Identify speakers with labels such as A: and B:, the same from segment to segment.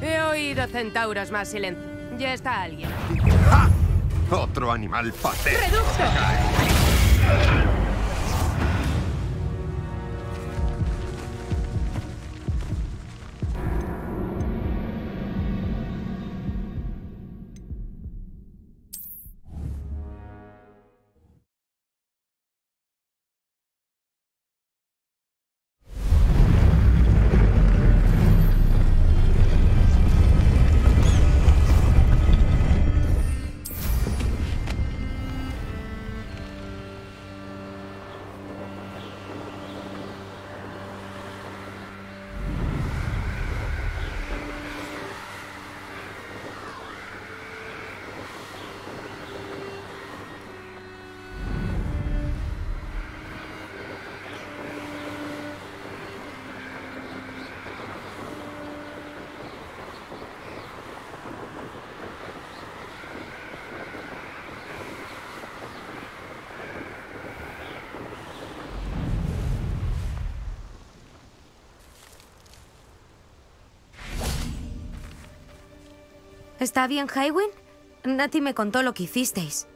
A: He oído centauros más silencio. Ya está alguien.
B: Otro animal patético.
A: ¡Reducto!
C: ¿Está bien, Highwin? Nati me contó lo que hicisteis.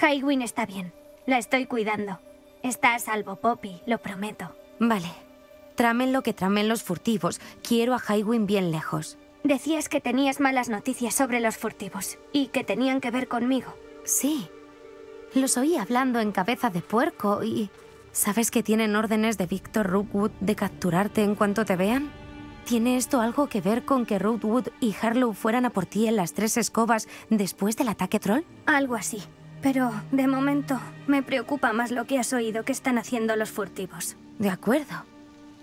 D: Highwin está bien. La estoy cuidando. Está a salvo, Poppy, lo prometo.
C: Vale. Tramen lo que tramen los furtivos. Quiero a Highwin bien lejos.
D: Decías que tenías malas noticias sobre los furtivos y que tenían que ver conmigo.
C: Sí. Los oí hablando en cabeza de puerco y... ¿Sabes que tienen órdenes de Victor Rookwood de capturarte en cuanto te vean? ¿Tiene esto algo que ver con que Rookwood y Harlow fueran a por ti en las tres escobas después del ataque troll?
D: Algo así. Pero, de momento, me preocupa más lo que has oído que están haciendo los furtivos.
C: De acuerdo.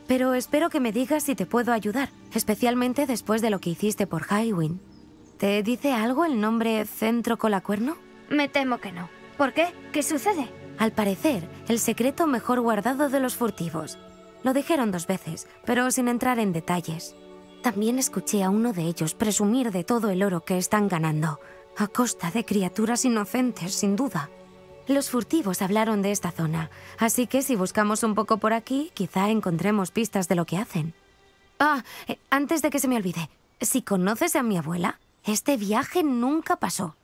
C: Pero espero que me digas si te puedo ayudar, especialmente después de lo que hiciste por Highwind. ¿Te dice algo el nombre Centro Colacuerno?
D: Me temo que no. ¿Por qué? ¿Qué sucede?
C: Al parecer, el secreto mejor guardado de los furtivos. Lo dijeron dos veces, pero sin entrar en detalles. También escuché a uno de ellos presumir de todo el oro que están ganando, a costa de criaturas inocentes, sin duda. Los furtivos hablaron de esta zona, así que si buscamos un poco por aquí, quizá encontremos pistas de lo que hacen. Ah, eh, antes de que se me olvide, si conoces a mi abuela, este viaje nunca pasó.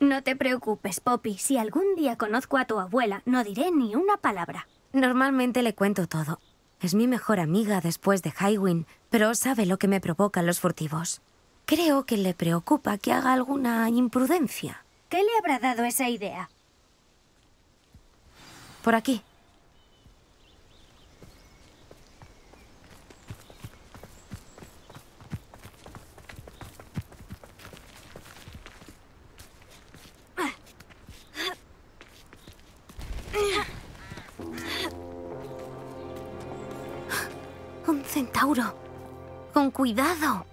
D: No te preocupes, Poppy. Si algún día conozco a tu abuela, no diré ni una palabra.
C: Normalmente le cuento todo. Es mi mejor amiga después de Highwind, pero sabe lo que me provocan los furtivos. Creo que le preocupa que haga alguna imprudencia.
D: ¿Qué le habrá dado esa idea?
C: Por aquí. Un centauro. Con cuidado.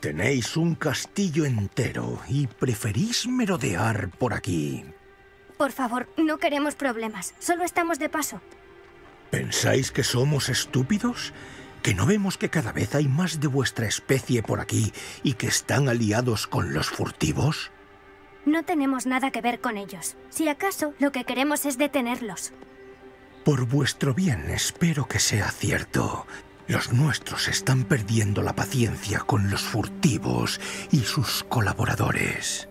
E: Tenéis un castillo entero y preferís merodear por aquí.
D: Por favor, no queremos problemas. Solo estamos de paso.
E: ¿Pensáis que somos estúpidos? ¿Que no vemos que cada vez hay más de vuestra especie por aquí y que están aliados con los furtivos?
D: No tenemos nada que ver con ellos. Si acaso, lo que queremos es detenerlos.
E: Por vuestro bien, espero que sea cierto. Los nuestros están perdiendo la paciencia con los furtivos y sus colaboradores.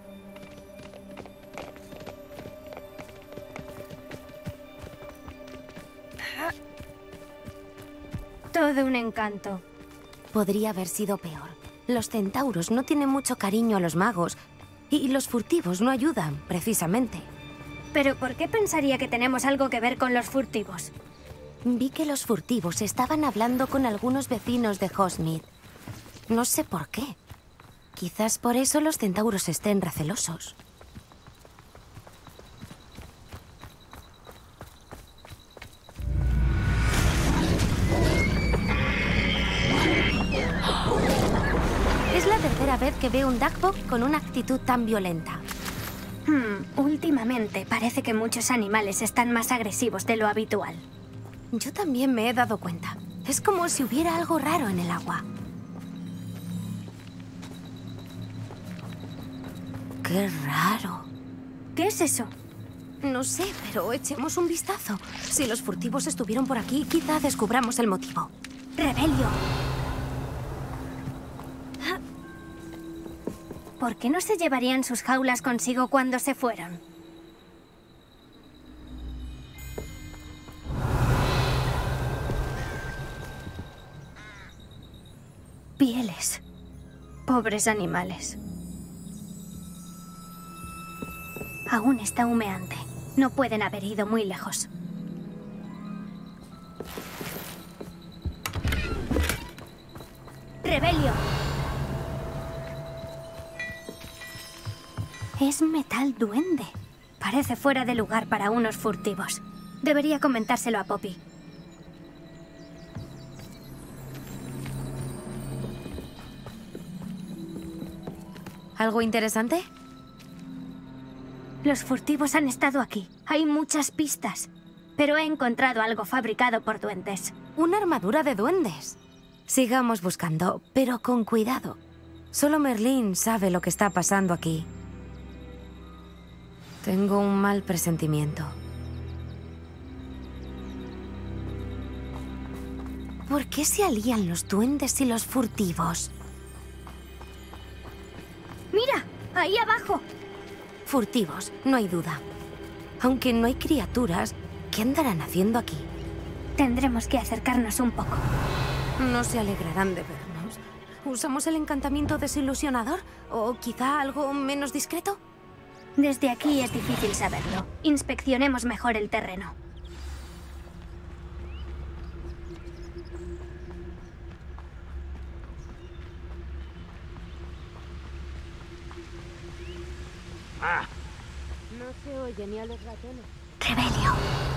D: Todo un encanto.
C: Podría haber sido peor. Los centauros no tienen mucho cariño a los magos y los furtivos no ayudan, precisamente.
D: ¿Pero por qué pensaría que tenemos algo que ver con los furtivos?
C: Vi que los furtivos estaban hablando con algunos vecinos de Hogsmeade. No sé por qué. Quizás por eso los centauros estén recelosos. Vez que veo un Duckbug con una actitud tan violenta.
D: Hmm, últimamente parece que muchos animales están más agresivos de lo habitual.
C: Yo también me he dado cuenta. Es como si hubiera algo raro en el agua. ¡Qué raro!
D: ¿Qué es eso?
C: No sé, pero echemos un vistazo. Si los furtivos estuvieron por aquí, quizá descubramos el motivo.
D: Rebelio. ¿Por qué no se llevarían sus jaulas consigo cuando se fueron? Pieles. Pobres animales. Aún está humeante. No pueden haber ido muy lejos. ¡Rebelio! Es metal duende. Parece fuera de lugar para unos furtivos. Debería comentárselo a Poppy.
C: ¿Algo interesante?
D: Los furtivos han estado aquí. Hay muchas pistas. Pero he encontrado algo fabricado por duendes.
C: Una armadura de duendes. Sigamos buscando, pero con cuidado. Solo Merlín sabe lo que está pasando aquí. Tengo un mal presentimiento. ¿Por qué se alían los duendes y los furtivos?
D: ¡Mira! ¡Ahí abajo!
C: Furtivos, no hay duda. Aunque no hay criaturas, ¿qué andarán haciendo aquí?
D: Tendremos que acercarnos un poco.
C: No se alegrarán de vernos. ¿Usamos el encantamiento desilusionador? ¿O quizá algo menos discreto?
D: Desde aquí es difícil saberlo. Inspeccionemos mejor el terreno.
A: No se oye ni a los ratones.
D: Rebelio.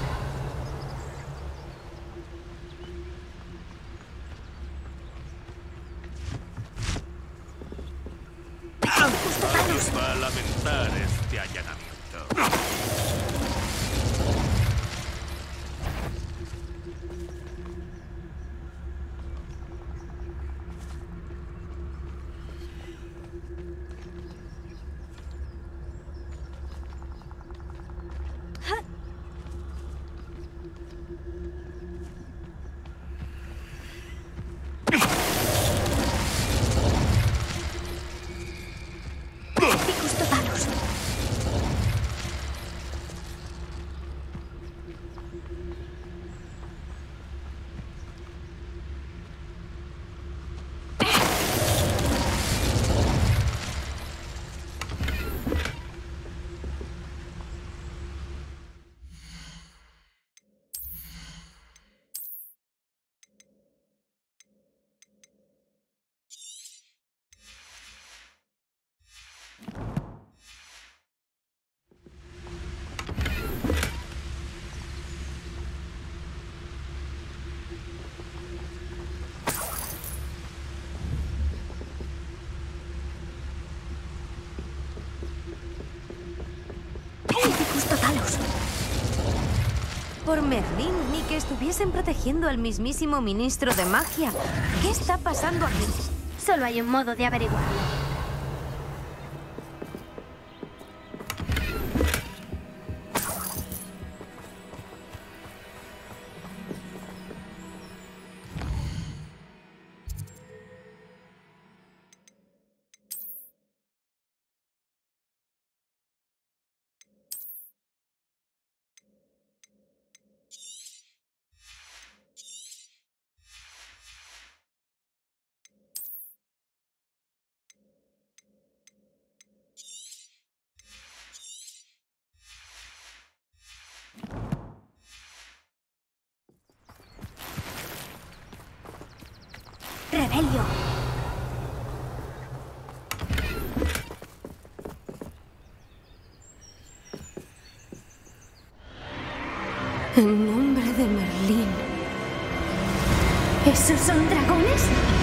C: Por Merlín, ni que estuviesen protegiendo al mismísimo ministro de magia. ¿Qué está pasando aquí?
D: Solo hay un modo de averiguarlo.
C: En nombre de Merlín.
D: ¿Esos son dragones?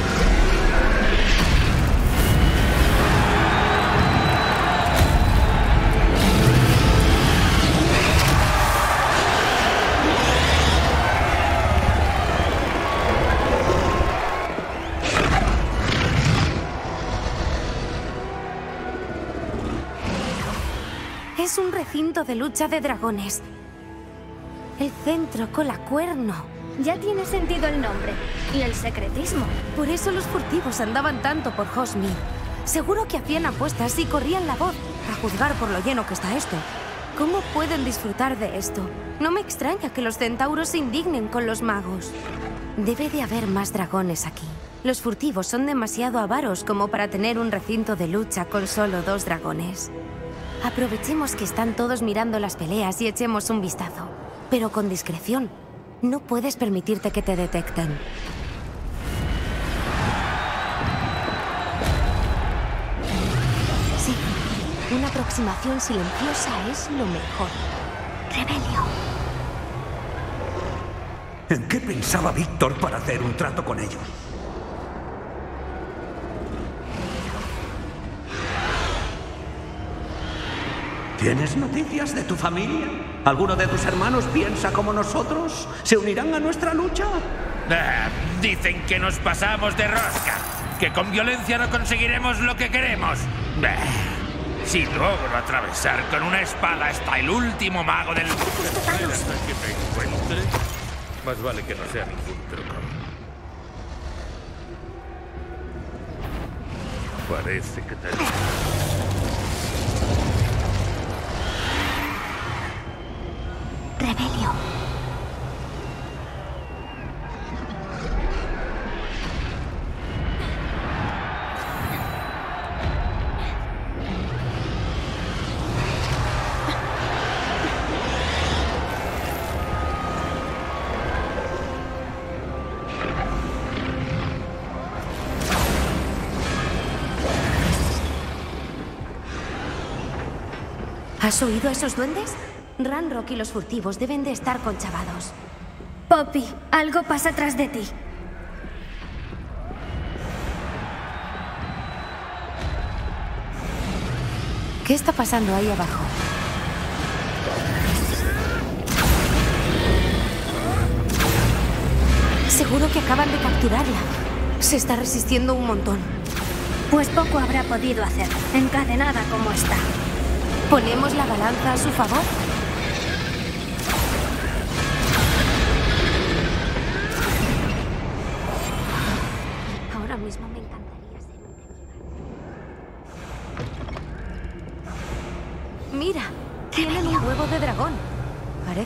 C: De lucha de dragones. El centro colacuerno.
D: Ya tiene sentido el nombre. Y el secretismo.
C: Por eso los furtivos andaban tanto por Hosmir. Seguro que hacían apuestas y corrían la voz, a juzgar por lo lleno que está esto. ¿Cómo pueden disfrutar de esto? No me extraña que los centauros se indignen con los magos. Debe de haber más dragones aquí. Los furtivos son demasiado avaros como para tener un recinto de lucha con solo dos dragones. Aprovechemos que están todos mirando las peleas y echemos un vistazo. Pero con discreción. No puedes permitirte que te detecten. Sí, una aproximación silenciosa es lo mejor.
D: Rebelio.
E: ¿En qué pensaba Víctor para hacer un trato con ellos? ¿Tienes noticias de tu familia? ¿Alguno de tus hermanos piensa como nosotros? ¿Se unirán a nuestra lucha?
F: Ah, dicen que nos pasamos de rosca, que con violencia no conseguiremos lo que queremos. Si logro atravesar con una espada hasta el último mago del... Hasta que me encuentre, más vale que no sea ningún truco. Parece que te...
C: ¿Has oído a esos duendes? Ranrock y los furtivos deben de estar conchavados.
D: Poppy, algo pasa tras de ti.
C: ¿Qué está pasando ahí abajo? Seguro que acaban de capturarla. Se está resistiendo un montón.
D: Pues poco habrá podido hacer, encadenada como está.
C: ¿Ponemos la balanza a su favor?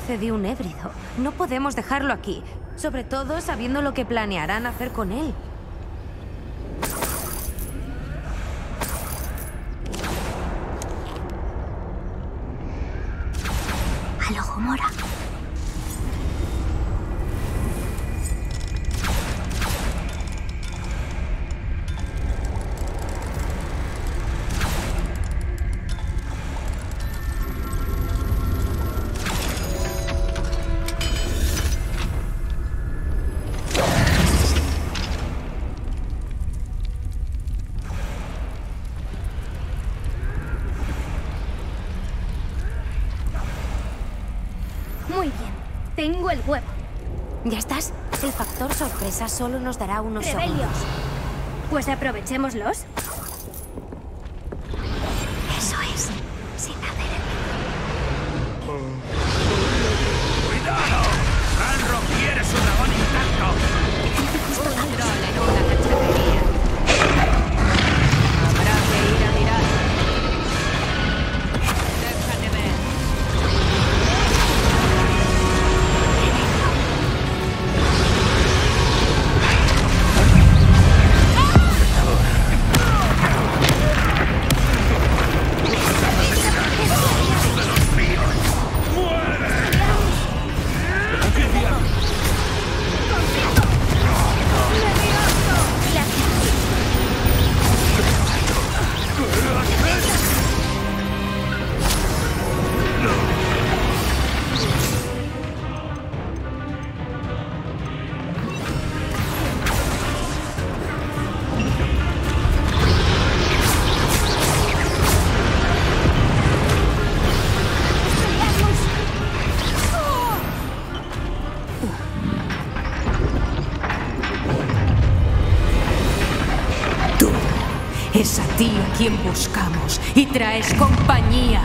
C: Un hébrido. No podemos dejarlo aquí, sobre todo sabiendo lo que planearán hacer con él.
D: Tengo el huevo.
C: ¿Ya estás? El factor sorpresa solo nos dará unos
D: Rebelios.
C: segundos.
D: Pues aprovechémoslos.
A: Quien buscamos y traes compañía.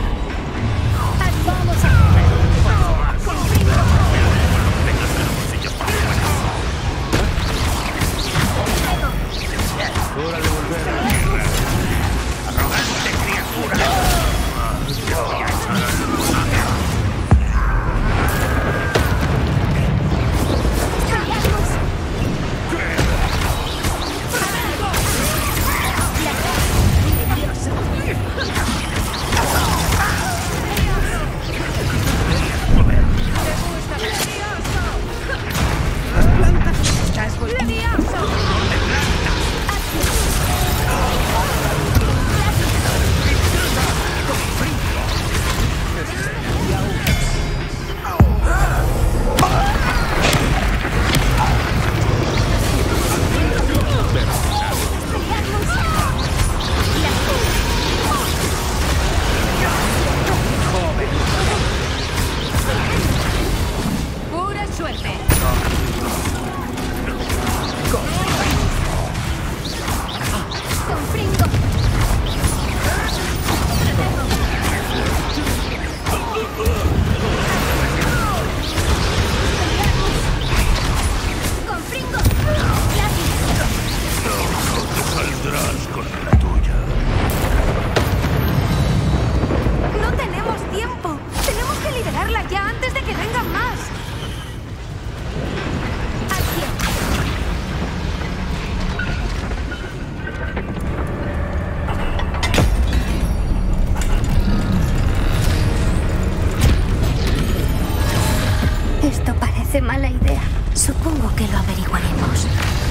D: Parece mala idea.
C: Supongo que lo averiguaremos.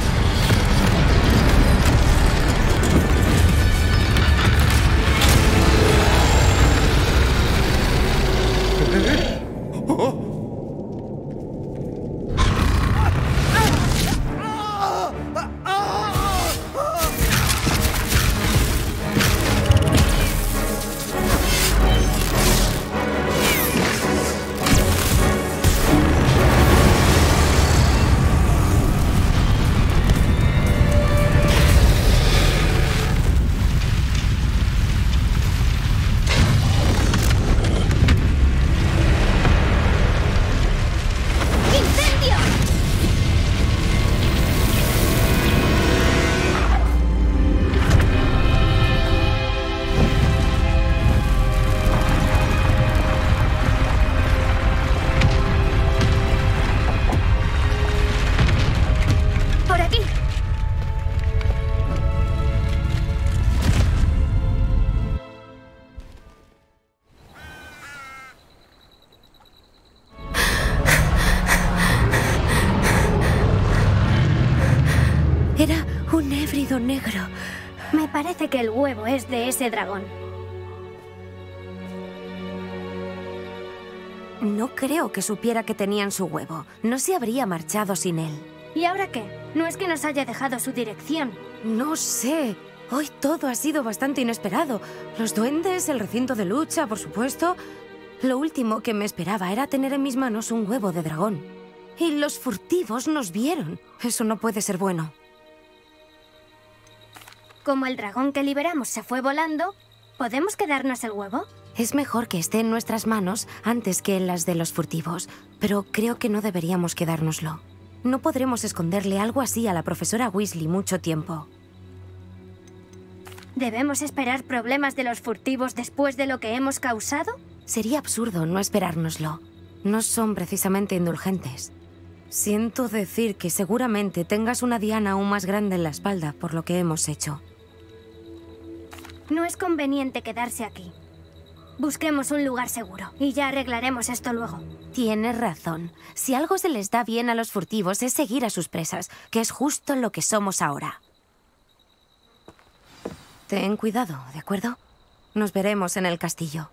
D: Ese dragón.
C: No creo que supiera que tenían su huevo. No se habría marchado sin él.
D: ¿Y ahora qué? No es que nos haya dejado su dirección.
C: No sé. Hoy todo ha sido bastante inesperado. Los duendes, el recinto de lucha, por supuesto. Lo último que me esperaba era tener en mis manos un huevo de dragón. Y los furtivos nos vieron. Eso no puede ser bueno.
D: Como el dragón que liberamos se fue volando, ¿podemos quedarnos el huevo?
C: Es mejor que esté en nuestras manos antes que en las de los furtivos, pero creo que no deberíamos quedárnoslo. No podremos esconderle algo así a la profesora Weasley mucho tiempo.
D: ¿Debemos esperar problemas de los furtivos después de lo que hemos causado?
C: Sería absurdo no esperárnoslo. No son precisamente indulgentes. Siento decir que seguramente tengas una diana aún más grande en la espalda por lo que hemos hecho.
D: No es conveniente quedarse aquí. Busquemos un lugar seguro y ya arreglaremos esto luego.
C: Tienes razón. Si algo se les da bien a los furtivos es seguir a sus presas, que es justo lo que somos ahora. Ten cuidado, ¿de acuerdo? Nos veremos en el castillo.